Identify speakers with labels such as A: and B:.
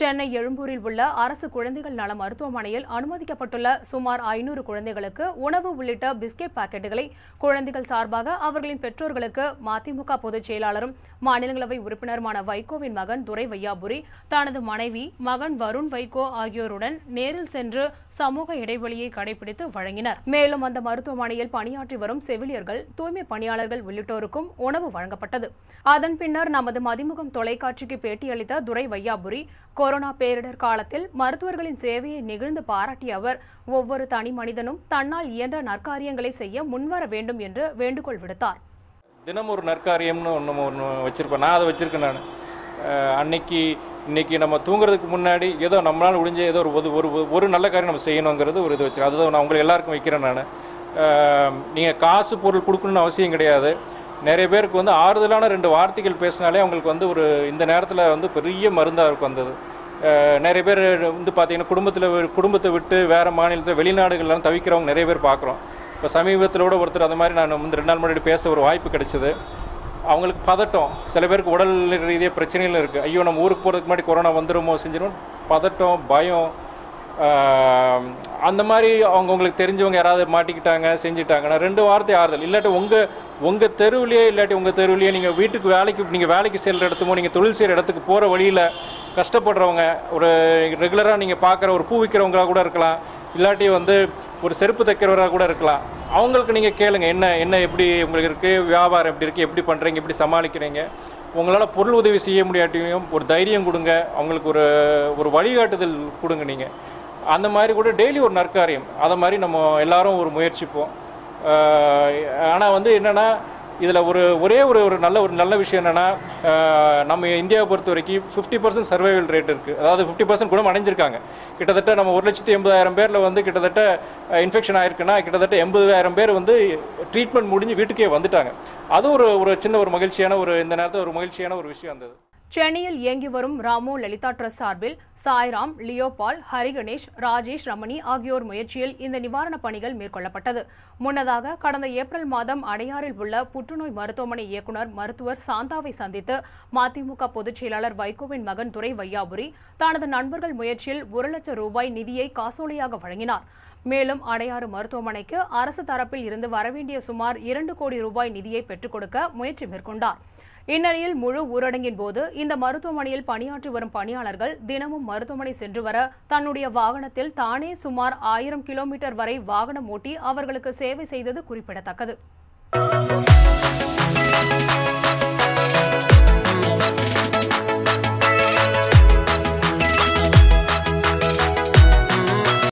A: சென்னை எழும்பூரில் உள்ள அரசு குழந்தைகள் நல மருத்துவமனையில் அனுமதிக்கப்பட்டுள்ள சுமார் ஐநூறு குழந்தைகளுக்கு உணவு உள்ளிட்ட பிஸ்கெட் பாக்கெட்டுகளை குழந்தைகள் சார்பாக அவர்களின் பெற்றோர்களுக்கு மதிமுக பொதுச் செயலாளரும் மாநிலங்களவை உறுப்பினருமான வைகோவின் மகன் துரை வையாபுரி தனது மனைவி மகன் வருண் வைகோ ஆகியோருடன் நேரில் சென்று சமூக இடைவெளியை கடைபிடித்து வழங்கினர். மேலும் அந்த மருத்துவமனையில் பணியாற்றி வரும் செவிலியர்கள் தூய்மை பணியாளர்கள் உள்ளிட்டோருக்கும் உணவு வழங்கப்பட்டது. அதன் பின்னர் நமது மதிமுகம் தொலைக்காட்சிக்கு பேட்டியளித்த துரை வையாபுரி கொரோனா பேரிடர் காலத்தில் மருத்துவர்களின் சேவையை நிகழ்ந்து பாராட்டிய அவர் ஒவ்வொரு தனி மனிதனும் தன்னால் இயன்ற நற்காரியங்களை செய்ய முன்வர வேண்டும் என்று வேண்டுகோள் விடுத்தார்.
B: தினம் ஒரு நற்காரியம்னு ஒன்று ஒன்று வச்சுருப்பேன் நான் அதை வச்சுருக்கேன் நான். அன்னைக்கு இன்னைக்கு நம்ம தூங்குறதுக்கு முன்னாடி ஏதோ நம்மளால் முடிஞ்ச ஏதோ ஒரு ஒரு- ஒரு ஒரு நல்ல காரியம் நம்ம செய்யணுங்கிறது ஒரு இது வச்சுருக்கேன். அதுதான் நான் உங்களை எல்லாருக்கும் வைக்கிறேன் நான். நீங்கள் காசு பொருள் கொடுக்கணும்னு அவசியம் கிடையாது. நிறைய பேருக்கு வந்து ஆறுதலான ரெண்டு வார்த்தைகள் பேசினாலே அவங்களுக்கு வந்து ஒரு இந்த நேரத்தில் வந்து பெரிய மருந்தாக இருக்கும் வந்தது நிறைய பேர் வந்து பார்த்தீங்கன்னா குடும்பத்தில் குடும்பத்தை விட்டு வேறு மாநிலத்தில் வெளிநாடுகள்லாம் தவிக்கிறவங்க நிறைய பேர் பார்க்குறோம். இப்போ சமீபத்தில் கூட ஒருத்தர் அந்த மாதிரி நான் வந்து ரெண்டு நாள் முன்னாடி பேச ஒரு வாய்ப்பு கிடைச்சது. அவங்களுக்கு பதட்டம். சில பேருக்கு உடல் ரீதியாக பிரச்சனைகள் இருக்குது ஐயோ நம்ம ஊருக்கு போகிறதுக்கு முன்னாடி கொரோனா வந்துருமோ செஞ்சிடும் பதட்டம் பயம். அந்த மாதிரி அவங்க உங்களுக்கு தெரிஞ்சவங்க யாராவது மாட்டிக்கிட்டாங்க செஞ்சுட்டாங்கன்னா ரெண்டு வார்த்தை ஆறுதல். இல்லாட்டி உங்கள் உங்கள் தெருவுலையே இல்லாட்டி உங்கள் தெருவுலையே நீங்கள் வீட்டுக்கு வேலைக்கு நீங்கள் வேலைக்கு செல்கிற இடத்துமோ நீங்கள் தொழில் செய்கிற இடத்துக்கு போகிற வழியில் கஷ்டப்படுறவங்க ஒரு ரெகுலராக நீங்கள் பார்க்குற ஒரு பூ விற்கிறவங்களாக கூட இருக்கலாம் இல்லாட்டி வந்து ஒரு செருப்பு தைக்கிறவராக கூட இருக்கலாம். அவங்களுக்கு நீங்கள் கேளுங்க என்ன என்ன எப்படி உங்களுக்கு இருக்குது வியாபாரம் எப்படி இருக்குது எப்படி பண்ணுறீங்க எப்படி சமாளிக்கிறீங்க. உங்களால் பொருள் உதவி செய்ய முடியாட்டியும் ஒரு தைரியம் கொடுங்க அவங்களுக்கு ஒரு ஒரு வழிகாட்டுதல் கொடுங்க நீங்கள் அந்த மாதிரி கூட டெய்லி ஒரு நற்காரியம். அதை மாதிரி நம்ம எல்லாரும் ஒரு முயற்சிப்போம். ஆனால் வந்து என்னென்னா இதில் ஒரு ஒரே ஒரு ஒரு நல்ல ஒரு நல்ல விஷயம் என்னென்னா நம்ம இந்தியாவை பொறுத்த வரைக்கும் ஃபிஃப்டி பர்சன்ட் சர்வைவல் ரேட் இருக்குது அதாவது ஃபிஃப்டி பர்சன்ட் குணம் அடைஞ்சிருக்காங்க. கிட்டத்தட்ட நம்ம ஒரு லட்சத்தி எண்பதாயிரம் பேரில் வந்து கிட்டத்தட்ட இன்ஃபெக்ஷன் ஆயிருக்குன்னா கிட்டத்தட்ட எண்பதாயிரம் பேர் வந்து ட்ரீட்மெண்ட் முடிஞ்சு வீட்டுக்கே வந்துட்டாங்க. அது ஒரு ஒரு சின்ன ஒரு மகிழ்ச்சியான ஒரு இந்த நேரத்தில் ஒரு மகிழ்ச்சியான ஒரு விஷயம் இருந்தது
A: சென்னையில் இயங்கி வரும் ராமு லலிதா ட்ரஸ்ட் சார்பில் சாய்ராம் லியோபால் ஹரிகணேஷ் ராஜேஷ் ரமணி ஆகியோர் முயற்சியில் இந்த நிவாரணப் பணிகள் மேற்கொள்ளப்பட்டது. முன்னதாக கடந்த ஏப்ரல் மாதம் அடையாறில் உள்ள புற்றுநோய் மருத்துவமனை இயக்குநர் மருத்துவர் சாந்தாவை சந்தித்து மதிமுக பொதுச் செயலாளர் வைகோவின் மகன் துரை வையாபுரி தனது நண்பர்கள் முயற்சியில் ஒரு லட்சம் ரூபாய் நிதியை காசோலையாக வழங்கினார். மேலும் அடையாறு மருத்துவமனைக்கு அரசு தரப்பில் இருந்து வரவேண்டிய சுமார் இரண்டு கோடி ரூபாய் நிதியை பெற்றுக் கொடுக்க முயற்சி மேற்கொண்டார். இந்நிலையில் முழு ஊரடங்கின் போது இந்த மருத்துவமனையில் பணியாற்றி வரும் பணியாளர்கள் தினமும் மருத்துவமனை சென்று வர தன்னுடைய வாகனத்தில் தானே சுமார் ஆயிரம் கிலோமீட்டர் வரை வாகனம் ஓட்டி அவர்களுக்கு சேவை செய்தது குறிப்பிடத்தக்கது.